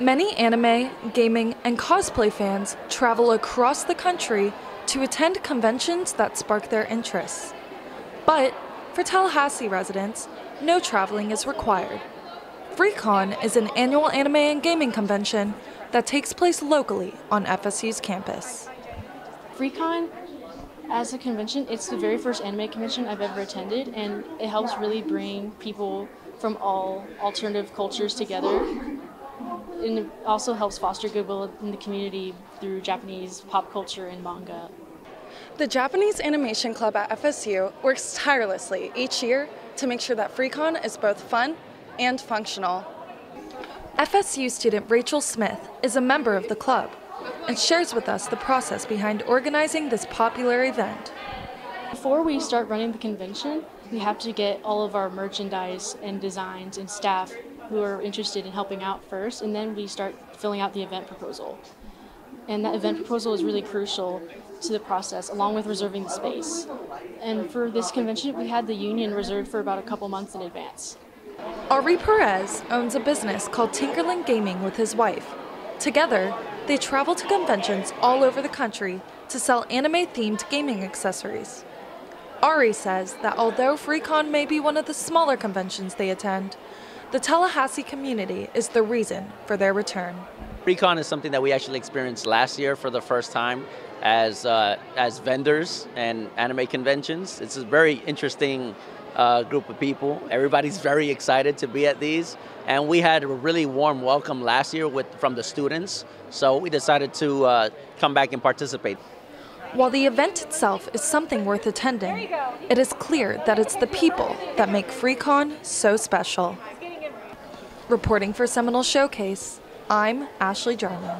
Many anime, gaming, and cosplay fans travel across the country to attend conventions that spark their interests. But for Tallahassee residents, no traveling is required. FreeCon is an annual anime and gaming convention that takes place locally on FSU's campus. FreeCon, as a convention, it's the very first anime convention I've ever attended, and it helps really bring people from all alternative cultures together and it also helps foster goodwill in the community through Japanese pop culture and manga. The Japanese Animation Club at FSU works tirelessly each year to make sure that FreeCon is both fun and functional. FSU student Rachel Smith is a member of the club and shares with us the process behind organizing this popular event. Before we start running the convention, we have to get all of our merchandise and designs and staff who are interested in helping out first, and then we start filling out the event proposal. And that event proposal is really crucial to the process, along with reserving the space. And for this convention, we had the union reserved for about a couple months in advance. Ari Perez owns a business called Tinkerland Gaming with his wife. Together, they travel to conventions all over the country to sell anime themed gaming accessories. Ari says that although FreeCon may be one of the smaller conventions they attend, the Tallahassee community is the reason for their return. FreeCon is something that we actually experienced last year for the first time as, uh, as vendors and anime conventions. It's a very interesting uh, group of people. Everybody's very excited to be at these. And we had a really warm welcome last year with, from the students, so we decided to uh, come back and participate. While the event itself is something worth attending, it is clear that it's the people that make FreeCon so special. Reporting for Seminole Showcase, I'm Ashley Jarman.